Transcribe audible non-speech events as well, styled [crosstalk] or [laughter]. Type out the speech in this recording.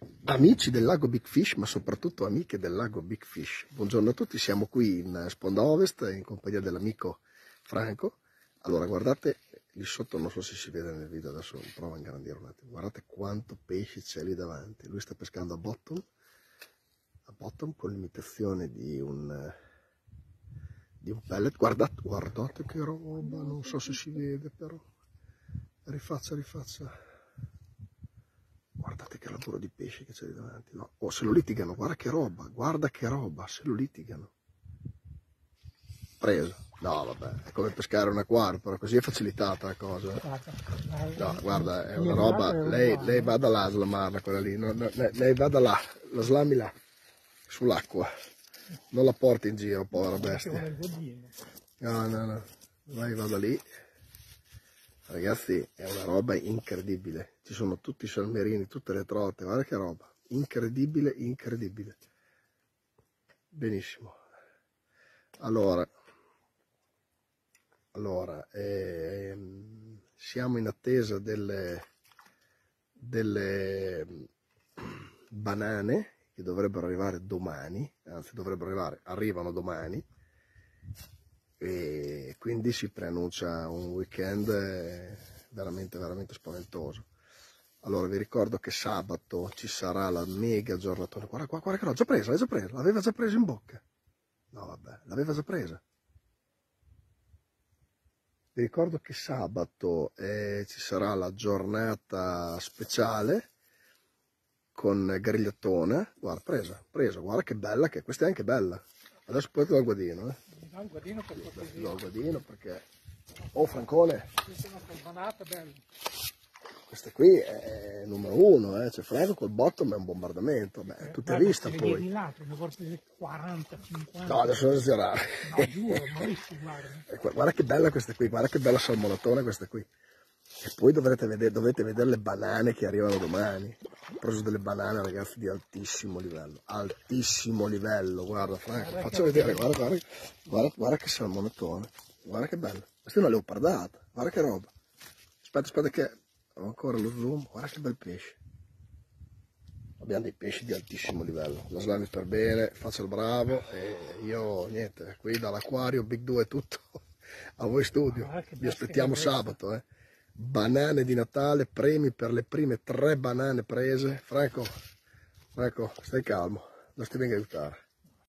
Amici del lago Big Fish, ma soprattutto amiche del lago Big Fish. Buongiorno a tutti, siamo qui in Sponda Ovest in compagnia dell'amico Franco. Allora, guardate lì sotto, non so se si vede nel video, adesso provo a ingrandire un attimo. Guardate quanto pesce c'è lì davanti. Lui sta pescando a bottom, a bottom con l'imitazione di un, di un pellet. Guardate, guardate che roba, non so se si vede però. Rifaccia, rifaccia lavoro di pesce che c'è lì davanti, no? Oh, se lo litigano, guarda che roba, guarda che roba, se lo litigano. Preso. No, vabbè, è come pescare un acquario, però così è facilitata la cosa. No, guarda, è una roba, lei, lei vada là a slamarla quella lì, no, no, lei vada là, la slami là, sull'acqua. Non la porti in giro, povera bestia. No, no, no, lei vada lì. Ragazzi, è una roba incredibile. Ci sono tutti i salmerini, tutte le trote, guarda che roba. Incredibile, incredibile. Benissimo. Allora, allora ehm, siamo in attesa delle, delle banane che dovrebbero arrivare domani, anzi dovrebbero arrivare, arrivano domani e quindi si preannuncia un weekend eh, veramente veramente spaventoso. Allora vi ricordo che sabato ci sarà la mega giornata. Guarda qua guarda che l'ho già presa l'hai già presa l'aveva già presa in bocca. No vabbè l'aveva già presa. Vi ricordo che sabato eh, ci sarà la giornata speciale con grigliatone guarda presa presa. Guarda che bella che questa è anche bella. Adesso poi do il guadino eh dà il guadino per cortesia. Do il guadino perché... Oh Francone! Questa qui è numero uno, eh. cioè Franco col bottom è un bombardamento, beh, è tutta vista poi. Di là, ne porti 40, 50. No, adesso non esagerare. No, giuro, guarda. [laughs] guarda che bella questa qui, guarda che bella salmonatona questa qui. E poi dovrete vedere, dovete vedere le banane che arrivano domani. Ho preso delle banane, ragazzi, di altissimo livello. Altissimo livello, guarda Franco, faccio vedere, guarda, guarda, guarda, guarda che salmonatone. Guarda che bello. Questa è una leopardata, guarda che roba. Aspetta, aspetta che ho ancora lo zoom, guarda che bel pesce. Abbiamo dei pesci di altissimo livello. La slami per bene, faccio il bravo e io niente, qui dall'acquario Big 2 è tutto. [laughs] A voi studio. Vi aspettiamo sabato, eh banane di Natale, premi per le prime tre banane prese. Franco, Franco, stai calmo, non ti venga aiutare.